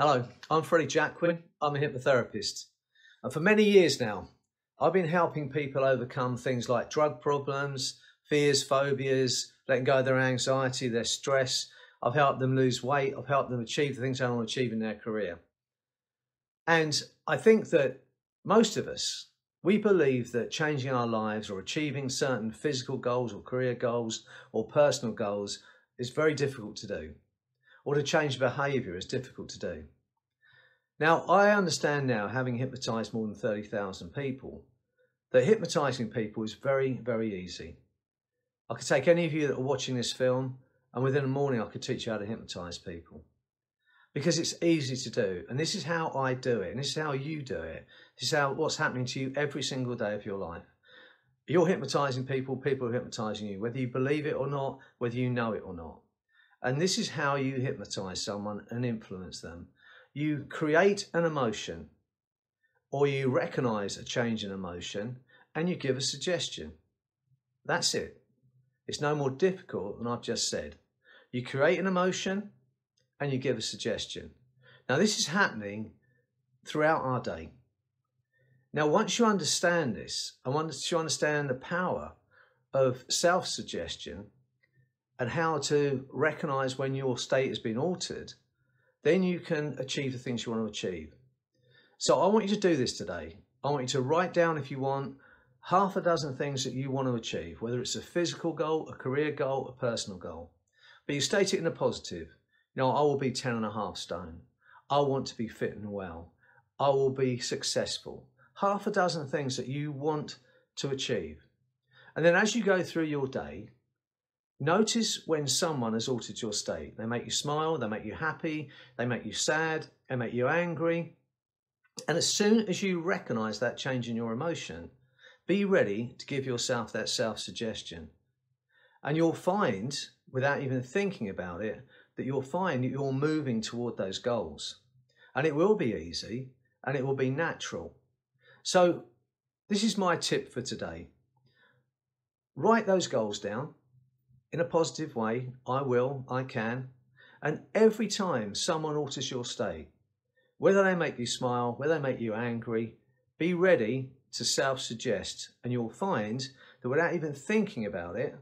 Hello, I'm Freddy Jacquin. I'm a hypnotherapist. And for many years now, I've been helping people overcome things like drug problems, fears, phobias, letting go of their anxiety, their stress. I've helped them lose weight. I've helped them achieve the things they want to achieve in their career. And I think that most of us, we believe that changing our lives or achieving certain physical goals or career goals or personal goals is very difficult to do or to change behavior is difficult to do. Now, I understand now, having hypnotized more than 30,000 people, that hypnotizing people is very, very easy. I could take any of you that are watching this film, and within a morning, I could teach you how to hypnotize people. Because it's easy to do. And this is how I do it. And this is how you do it. This is how what's happening to you every single day of your life. You're hypnotizing people, people are hypnotizing you, whether you believe it or not, whether you know it or not. And this is how you hypnotize someone and influence them. You create an emotion or you recognize a change in emotion and you give a suggestion. That's it. It's no more difficult than I've just said. You create an emotion and you give a suggestion. Now, this is happening throughout our day. Now, once you understand this, and once you understand the power of self suggestion, and how to recognize when your state has been altered, then you can achieve the things you want to achieve. So I want you to do this today. I want you to write down, if you want, half a dozen things that you want to achieve, whether it's a physical goal, a career goal, a personal goal. But you state it in a positive. You know, I will be 10 and a half stone. I want to be fit and well. I will be successful. Half a dozen things that you want to achieve. And then as you go through your day, Notice when someone has altered your state. They make you smile, they make you happy, they make you sad, they make you angry. And as soon as you recognize that change in your emotion, be ready to give yourself that self suggestion. And you'll find, without even thinking about it, that you'll find that you're moving toward those goals. And it will be easy and it will be natural. So, this is my tip for today. Write those goals down in a positive way. I will, I can. And every time someone alters your state, whether they make you smile, whether they make you angry, be ready to self suggest, and you'll find that without even thinking about it,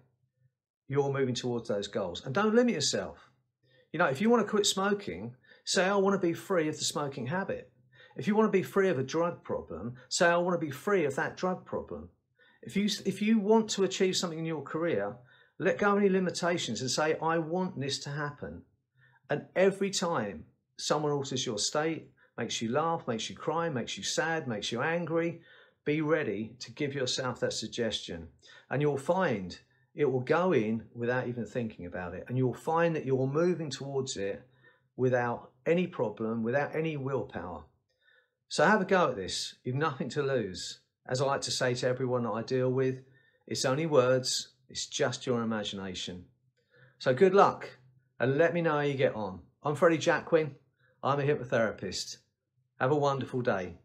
you're moving towards those goals. And don't limit yourself. You know, if you want to quit smoking, say, I want to be free of the smoking habit. If you want to be free of a drug problem, say, I want to be free of that drug problem. If you, if you want to achieve something in your career, let go of any limitations and say, I want this to happen. And every time someone alters your state, makes you laugh, makes you cry, makes you sad, makes you angry, be ready to give yourself that suggestion. And you'll find it will go in without even thinking about it. And you'll find that you're moving towards it without any problem, without any willpower. So have a go at this. You've nothing to lose. As I like to say to everyone that I deal with, it's only words, it's just your imagination. So good luck and let me know how you get on. I'm Freddy Jacquin. I'm a hypnotherapist. Have a wonderful day.